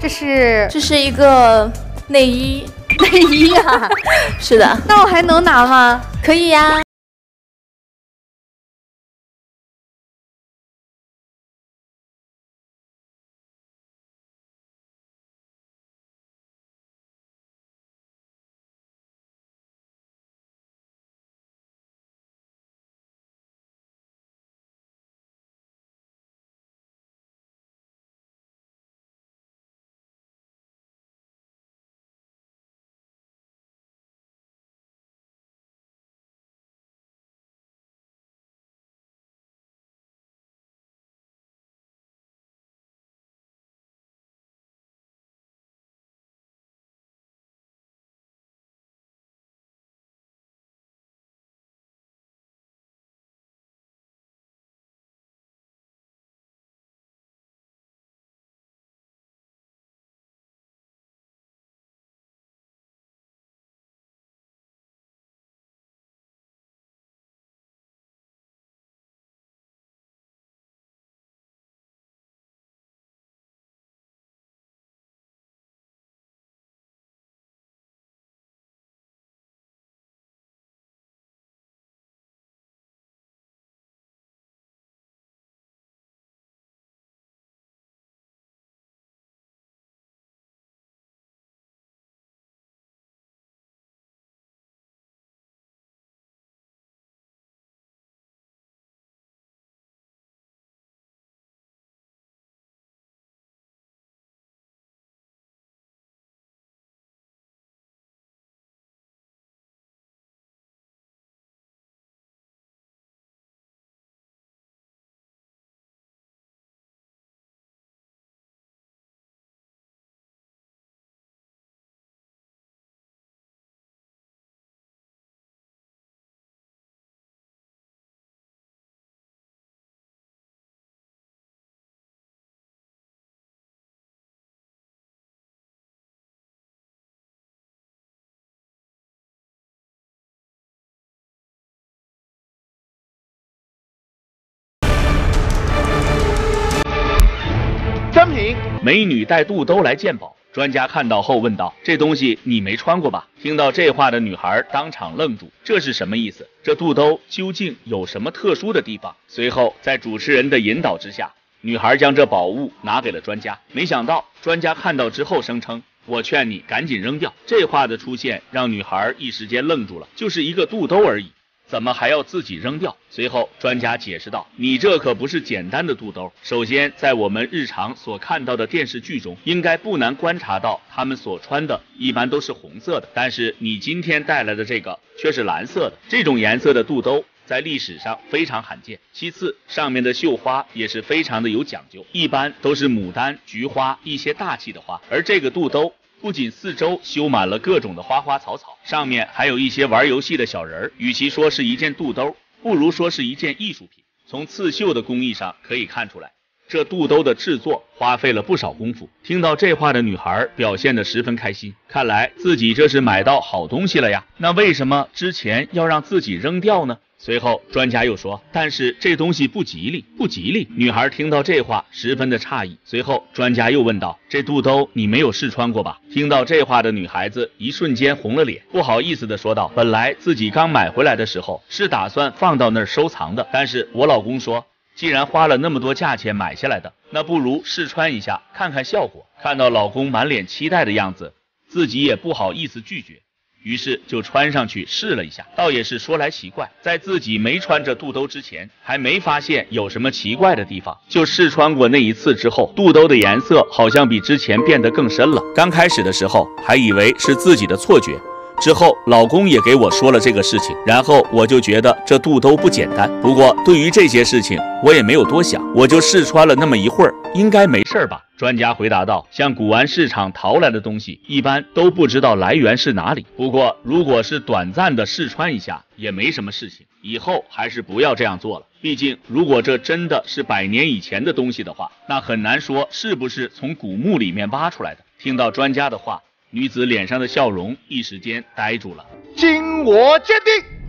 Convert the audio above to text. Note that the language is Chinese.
这是这是一个内衣，内衣啊？是的，那我还能拿吗？可以呀。真美女带肚兜来鉴宝。专家看到后问道：“这东西你没穿过吧？”听到这话的女孩当场愣住，这是什么意思？这肚兜究竟有什么特殊的地方？随后在主持人的引导之下，女孩将这宝物拿给了专家。没想到专家看到之后声称：“我劝你赶紧扔掉。”这话的出现让女孩一时间愣住了，就是一个肚兜而已。怎么还要自己扔掉？随后专家解释道：“你这可不是简单的肚兜。首先，在我们日常所看到的电视剧中，应该不难观察到，他们所穿的一般都是红色的。但是你今天带来的这个却是蓝色的。这种颜色的肚兜在历史上非常罕见。其次，上面的绣花也是非常的有讲究，一般都是牡丹、菊花一些大气的花。而这个肚兜。”不仅四周修满了各种的花花草草，上面还有一些玩游戏的小人儿。与其说是一件肚兜，不如说是一件艺术品。从刺绣的工艺上可以看出来，这肚兜的制作花费了不少功夫。听到这话的女孩表现得十分开心，看来自己这是买到好东西了呀。那为什么之前要让自己扔掉呢？随后，专家又说：“但是这东西不吉利，不吉利。”女孩听到这话，十分的诧异。随后，专家又问道：“这肚兜你没有试穿过吧？”听到这话的女孩子一瞬间红了脸，不好意思的说道：“本来自己刚买回来的时候是打算放到那儿收藏的，但是我老公说，既然花了那么多价钱买下来的，那不如试穿一下，看看效果。”看到老公满脸期待的样子，自己也不好意思拒绝。于是就穿上去试了一下，倒也是说来奇怪，在自己没穿着肚兜之前，还没发现有什么奇怪的地方。就试穿过那一次之后，肚兜的颜色好像比之前变得更深了。刚开始的时候还以为是自己的错觉，之后老公也给我说了这个事情，然后我就觉得这肚兜不简单。不过对于这些事情，我也没有多想，我就试穿了那么一会儿，应该没事儿吧。专家回答道：“像古玩市场淘来的东西，一般都不知道来源是哪里。不过，如果是短暂的试穿一下，也没什么事情。以后还是不要这样做了。毕竟，如果这真的是百年以前的东西的话，那很难说是不是从古墓里面挖出来的。”听到专家的话，女子脸上的笑容一时间呆住了。经我鉴定。